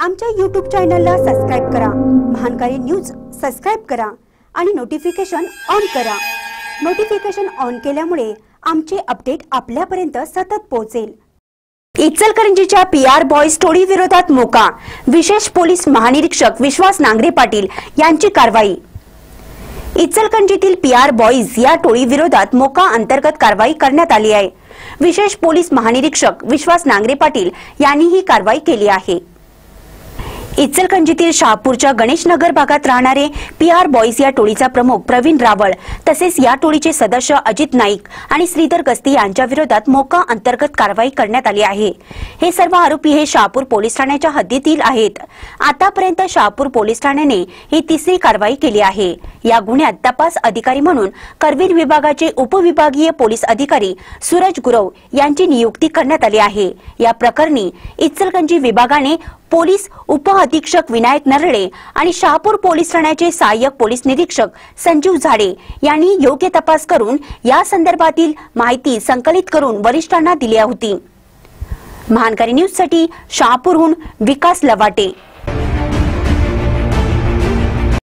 आमच्या यूट्यूब चॅनलला सबस्क्राईब करा. महानकारी न्यूज सबस्क्राईब करा आणि नोटिफिकेशन ऑन करा. नोटिफिकेशन ऑन केल्यामुळे आमचे अपडेट आपल्यापर्यंत सतत पोहोचेल. इचलकरंजीच्या पी आर बॉयज टोळी विरोधात मोका. विशेष पोलीस महानिरीक्षक विश्वास नांगरे पाटील यांची कारवाई. इचलकंजीतील पी आर बॉईज या टोळी विरोधात मोका अंतर्गत कारवाई करण्यात आली आहे. विशेष पोलीस महानिरीक्षक विश्वास नांगरे पाटील यांनी ही कारवाई केली आहे. इचलकंजीतील शहापूरच्या गणेशनगर भागात राहणारे पी आर बॉईज या टोळीचा प्रमुख प्रवीण रावळ तसेच या टोळीचे सदस्य अजित नाईक आणि श्रीधर गस्ती यांच्या विरोधात मोका अंतर्गत कारवाई करण्यात आली आहे. हे सर्व आरोपी हे शहापूर पोलीस ठाण्याच्या हद्दीतील आहेत. आतापर्यंत शहापूर पोलीस ठाण्याने ही तिसरी कारवाई केली आहे. या गुन्ह्यात तपास अधिकारी म्हणून करवीर विभागाचे उपविभागीय पोलीस अधिकारी सूरज गुरव यांची नियुक्ती करण्यात आली आहे. या प्रकरणी इचलकंजी विभागाने पोलीस उपअधीक्षक विनायक नरळे आणि शहापूर पोलीस ठाण्याचे सहाय्यक पोलीस निरीक्षक संजीव झाडे यांनी योग्य तपास करून या संदर्भातील माहिती संकलित करून वरिष्ठांना दिली होती. महानकारी न्यूजसाठी शहापूरहून विकास लवाटे.